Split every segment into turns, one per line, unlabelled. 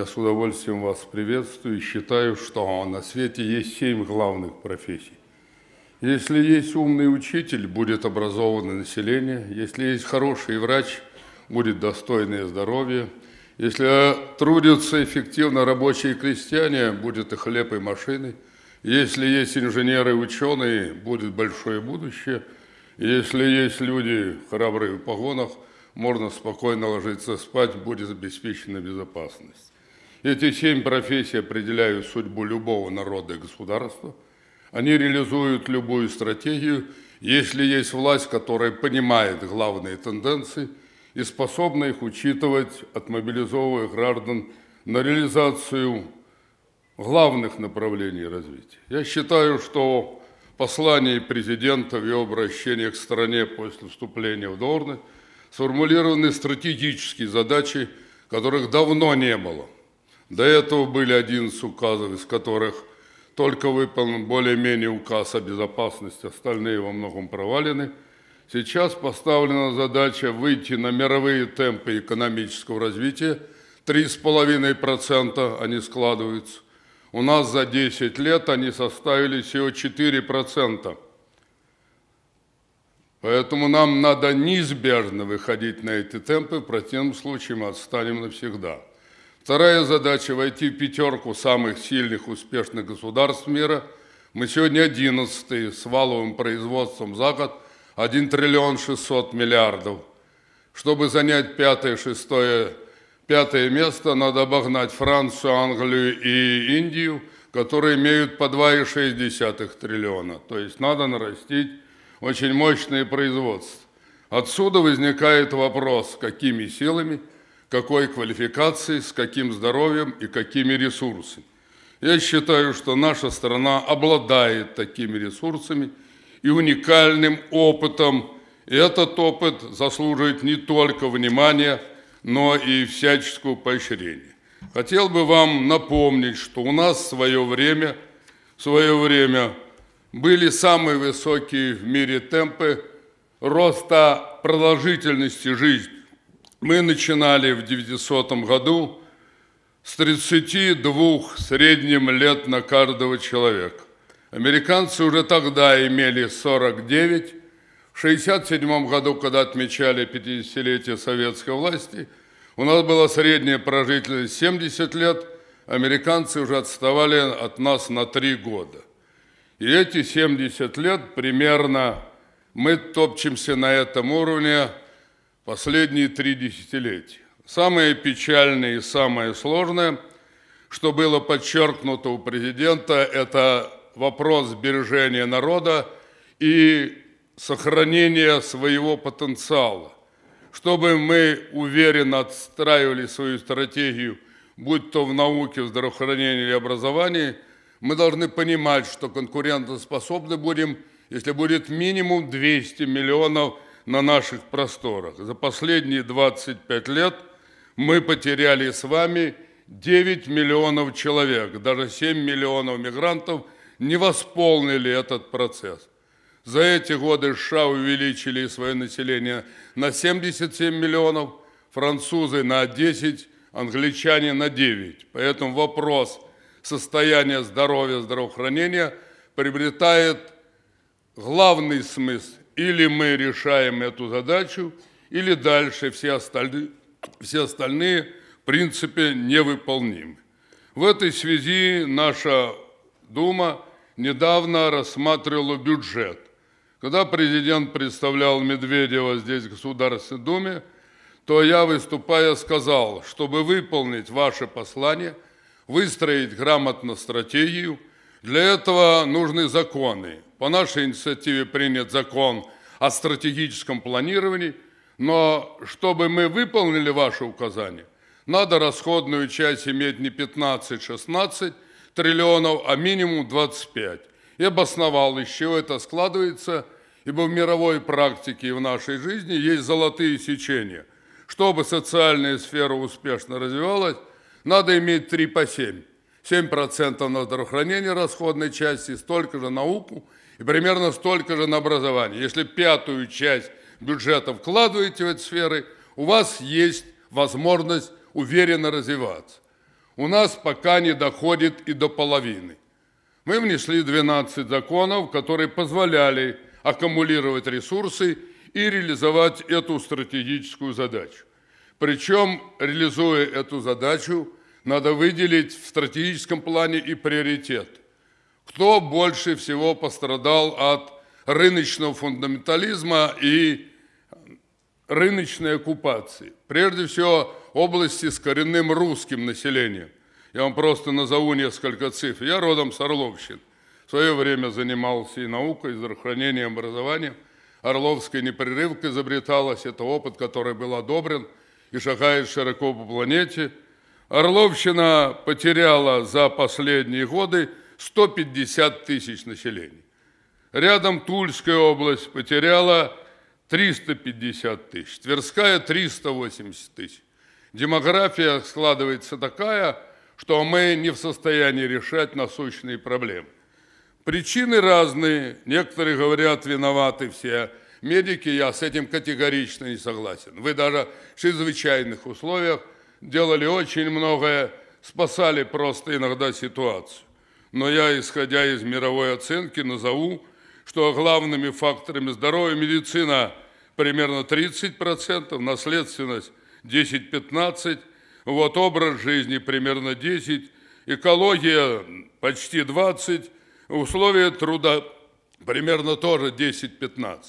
Я с удовольствием вас приветствую и считаю, что на свете есть семь главных профессий. Если есть умный учитель, будет образованное население. Если есть хороший врач, будет достойное здоровье. Если трудятся эффективно рабочие крестьяне, будет и хлеб, и машины. Если есть инженеры и ученые, будет большое будущее. Если есть люди храбрые в погонах, можно спокойно ложиться спать, будет обеспечена безопасность. Эти семь профессий определяют судьбу любого народа и государства. Они реализуют любую стратегию, если есть власть, которая понимает главные тенденции и способна их учитывать, отмобилизовывая граждан на реализацию главных направлений развития. Я считаю, что послание президента в его обращении к стране после вступления в должность сформулированы стратегические задачи, которых давно не было. До этого были 11 указов, из которых только выполнен более-менее указ о безопасности, остальные во многом провалены. Сейчас поставлена задача выйти на мировые темпы экономического развития. 3,5% они складываются. У нас за 10 лет они составили всего 4%. Поэтому нам надо неизбежно выходить на эти темпы, в противном случае мы отстанем навсегда. Вторая задача – войти в пятерку самых сильных, успешных государств мира. Мы сегодня 11 с валовым производством за год 1 триллион 600 миллиардов. Чтобы занять пятое, шестое, пятое место, надо обогнать Францию, Англию и Индию, которые имеют по 2,6 триллиона. То есть надо нарастить очень мощные производства. Отсюда возникает вопрос, какими силами, какой квалификацией, с каким здоровьем и какими ресурсами. Я считаю, что наша страна обладает такими ресурсами и уникальным опытом. И этот опыт заслуживает не только внимания, но и всяческого поощрения. Хотел бы вам напомнить, что у нас в свое время, в свое время были самые высокие в мире темпы роста продолжительности жизни. Мы начинали в 900 году с 32 средним лет на каждого человека. Американцы уже тогда имели 49. В 1967 году, когда отмечали 50-летие советской власти, у нас была средняя прожительность 70 лет, американцы уже отставали от нас на 3 года. И эти 70 лет примерно мы топчемся на этом уровне последние три десятилетия. Самое печальное и самое сложное, что было подчеркнуто у президента, это вопрос сбережения народа и сохранения своего потенциала. Чтобы мы уверенно отстраивали свою стратегию, будь то в науке, в здравоохранении или образовании – мы должны понимать, что конкурентоспособны будем, если будет минимум 200 миллионов на наших просторах. За последние 25 лет мы потеряли с вами 9 миллионов человек, даже 7 миллионов мигрантов не восполнили этот процесс. За эти годы США увеличили свое население на 77 миллионов, французы на 10, англичане на 9. Поэтому вопрос – состояние здоровья, здравоохранения приобретает главный смысл. Или мы решаем эту задачу, или дальше все остальные, все остальные в принципе невыполнимы. В этой связи наша Дума недавно рассматривала бюджет. Когда президент представлял Медведева здесь в Государственной Думе, то я, выступая, сказал, чтобы выполнить ваше послание – выстроить грамотно стратегию. Для этого нужны законы. По нашей инициативе принят закон о стратегическом планировании, но чтобы мы выполнили ваши указания, надо расходную часть иметь не 15-16 триллионов, а минимум 25. И обосновал, из чего это складывается, ибо в мировой практике и в нашей жизни есть золотые сечения. Чтобы социальная сфера успешно развивалась, надо иметь 3 по 7. 7% на здравоохранение расходной части, столько же науку и примерно столько же на образование. Если пятую часть бюджета вкладываете в эти сферы, у вас есть возможность уверенно развиваться. у нас пока не доходит и до половины. Мы внесли 12 законов, которые позволяли аккумулировать ресурсы и реализовать эту стратегическую задачу. Причем, реализуя эту задачу, надо выделить в стратегическом плане и приоритет. Кто больше всего пострадал от рыночного фундаментализма и рыночной оккупации? Прежде всего, области с коренным русским населением. Я вам просто назову несколько цифр. Я родом с Орловщины. В свое время занимался и наукой, и здравоохранением, образованием. Орловская непрерывка изобреталась. Это опыт, который был одобрен и шагает широко по планете. Орловщина потеряла за последние годы 150 тысяч населения. Рядом Тульская область потеряла 350 тысяч, Тверская 380 тысяч. Демография складывается такая, что мы не в состоянии решать насущные проблемы. Причины разные, некоторые говорят, виноваты все медики, я с этим категорично не согласен. Вы даже в чрезвычайных условиях делали очень многое, спасали просто иногда ситуацию. Но я, исходя из мировой оценки, назову, что главными факторами здоровья медицина примерно 30%, наследственность 10-15%, вот образ жизни примерно 10%, экология почти 20%, условия труда примерно тоже 10-15%.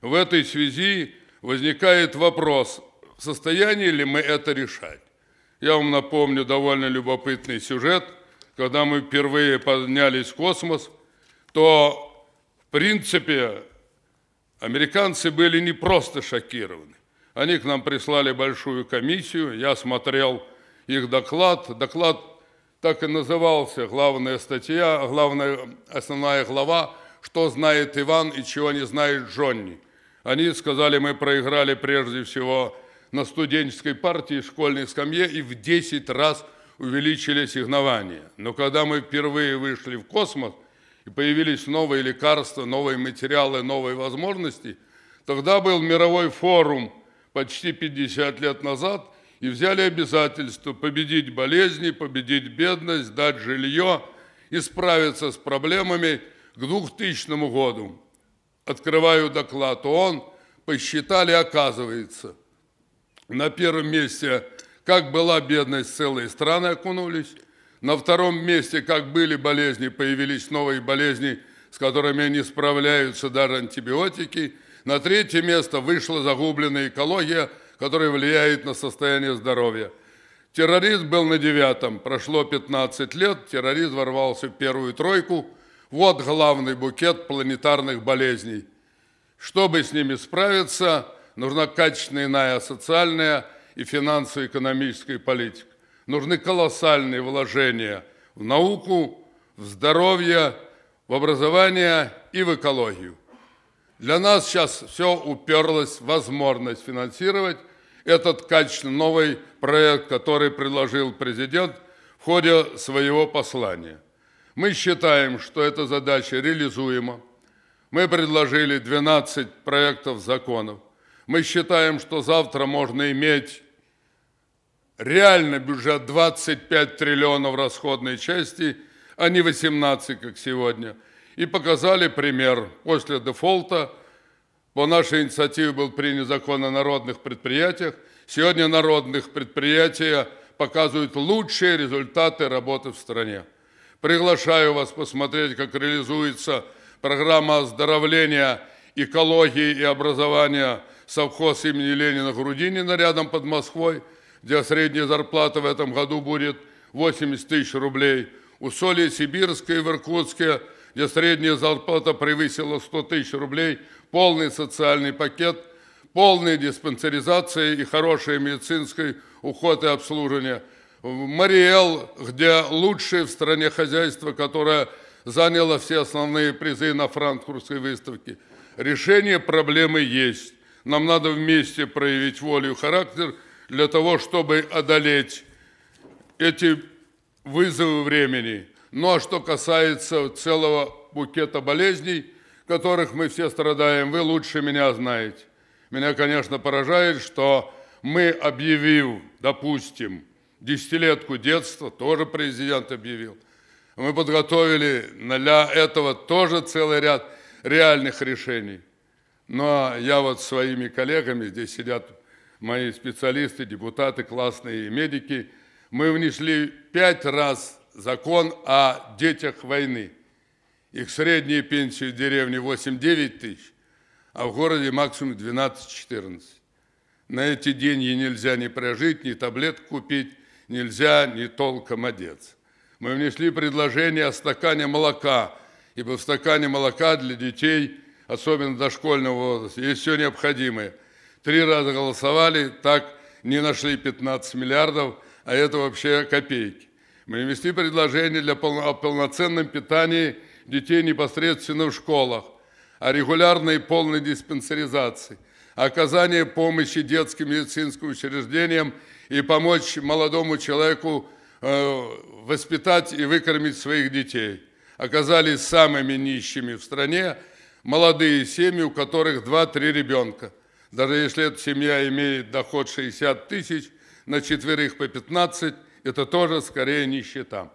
В этой связи возникает вопрос, в состоянии ли мы это решать. Я вам напомню довольно любопытный сюжет. Когда мы впервые поднялись в космос, то, в принципе, американцы были не просто шокированы. Они к нам прислали большую комиссию, я смотрел их доклад. Доклад так и назывался, главная статья, главная основная глава «Что знает Иван и чего не знает Джонни». Они сказали, мы проиграли прежде всего на студенческой партии, школьной скамье и в 10 раз увеличили ассигнования. Но когда мы впервые вышли в космос и появились новые лекарства, новые материалы, новые возможности, тогда был мировой форум почти 50 лет назад и взяли обязательство победить болезни, победить бедность, дать жилье и справиться с проблемами к 2000 году открываю доклад ООН, посчитали, оказывается, на первом месте, как была бедность, целые страны окунулись, на втором месте, как были болезни, появились новые болезни, с которыми не справляются даже антибиотики. На третье место вышла загубленная экология, которая влияет на состояние здоровья. Террорист был на девятом, прошло 15 лет, террорист ворвался в первую тройку – вот главный букет планетарных болезней. Чтобы с ними справиться, нужна качественная социальная и финансово-экономическая политика. Нужны колоссальные вложения в науку, в здоровье, в образование и в экологию. Для нас сейчас все уперлось в возможность финансировать этот качественный новый проект, который предложил президент в ходе своего послания – мы считаем, что эта задача реализуема. Мы предложили 12 проектов законов. Мы считаем, что завтра можно иметь реально бюджет 25 триллионов расходной части, а не 18, как сегодня. И показали пример. После дефолта по нашей инициативе был принят закон о народных предприятиях. Сегодня народных предприятия показывают лучшие результаты работы в стране. Приглашаю вас посмотреть, как реализуется программа оздоровления экологии и образования совхоз имени Ленина Грудинина рядом под Москвой, где средняя зарплата в этом году будет 80 тысяч рублей. У Соли Сибирской в Иркутске, где средняя зарплата превысила 100 тысяч рублей, полный социальный пакет, полная диспансеризация и хорошее медицинский уход и обслуживание – в Мариэл, где лучшее в стране хозяйство, которое заняло все основные призы на франкфуртской выставке. Решение проблемы есть. Нам надо вместе проявить волю и характер для того, чтобы одолеть эти вызовы времени. Ну а что касается целого букета болезней, которых мы все страдаем, вы лучше меня знаете. Меня, конечно, поражает, что мы, объявив, допустим, десятилетку детства, тоже президент объявил. Мы подготовили для этого тоже целый ряд реальных решений. Но я вот своими коллегами, здесь сидят мои специалисты, депутаты, классные медики, мы внесли пять раз закон о детях войны. Их средняя пенсия в деревне 8-9 тысяч, а в городе максимум 12-14. На эти деньги нельзя ни прожить, ни таблетку купить, нельзя ни толком одеться. Мы внесли предложение о стакане молока, ибо в стакане молока для детей, особенно дошкольного возраста, есть все необходимое. Три раза голосовали, так не нашли 15 миллиардов, а это вообще копейки. Мы внесли предложение для полно, о полноценном питании детей непосредственно в школах, о регулярной полной диспансеризации, о оказании помощи детским медицинским учреждениям и помочь молодому человеку э, воспитать и выкормить своих детей. Оказались самыми нищими в стране молодые семьи, у которых 2-3 ребенка. Даже если эта семья имеет доход 60 тысяч, на четверых по 15, это тоже скорее нищета.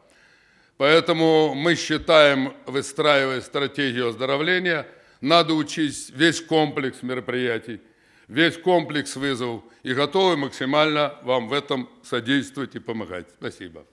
Поэтому мы считаем, выстраивая стратегию оздоровления, надо учесть весь комплекс мероприятий, весь комплекс вызовов и готовы максимально вам в этом содействовать и помогать. Спасибо.